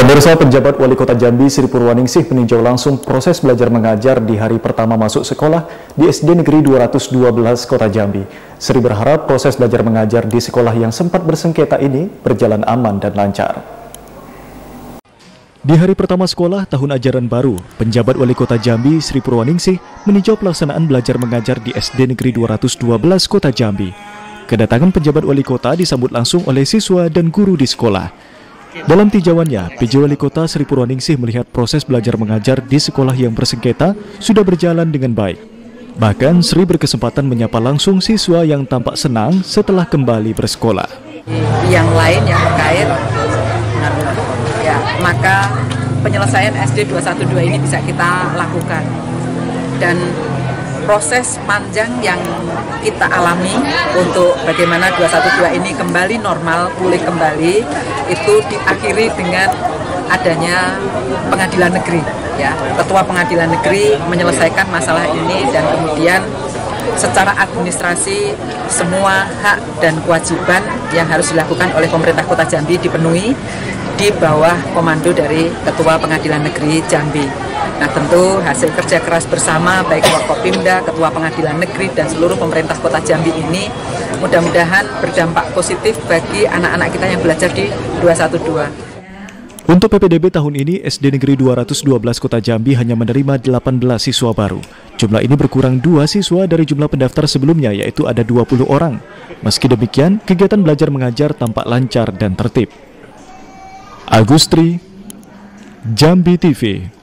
Pemirsa penjabat Wali Kota Jambi Sri Purwaningsih meninjau langsung proses belajar mengajar di hari pertama masuk sekolah di SD Negeri 212 Kota Jambi. Sri berharap proses belajar mengajar di sekolah yang sempat bersengketa ini berjalan aman dan lancar. Di hari pertama sekolah tahun ajaran baru, penjabat Wali Kota Jambi Sri Purwaningsih meninjau pelaksanaan belajar mengajar di SD Negeri 212 Kota Jambi. Kedatangan penjabat wali kota disambut langsung oleh siswa dan guru di sekolah. Dalam tinjauannya, PJ Wali Kota Sri Purwaningsih melihat proses belajar mengajar di sekolah yang bersengketa sudah berjalan dengan baik. Bahkan Sri berkesempatan menyapa langsung siswa yang tampak senang setelah kembali bersekolah. Yang lain yang terkait, ya maka penyelesaian SD 212 ini bisa kita lakukan. Dan proses panjang yang kita alami untuk bagaimana 212 ini kembali normal, pulih kembali, itu diakhiri dengan adanya pengadilan negeri. Ya, Ketua Pengadilan Negeri menyelesaikan masalah ini dan kemudian secara administrasi semua hak dan kewajiban yang harus dilakukan oleh pemerintah Kota Jambi dipenuhi di bawah komando dari Ketua Pengadilan Negeri Jambi. Nah tentu hasil kerja keras bersama baik Wakopimda, Ketua Pengadilan Negeri dan seluruh pemerintah Kota Jambi ini mudah-mudahan berdampak positif bagi anak-anak kita yang belajar di 212. Untuk PPDB tahun ini, SD Negeri 212 Kota Jambi hanya menerima 18 siswa baru. Jumlah ini berkurang dua siswa dari jumlah pendaftar sebelumnya, yaitu ada 20 orang. Meski demikian, kegiatan belajar mengajar tampak lancar dan tertib. Agustri, Jambi TV